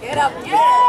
Get up. Yeah!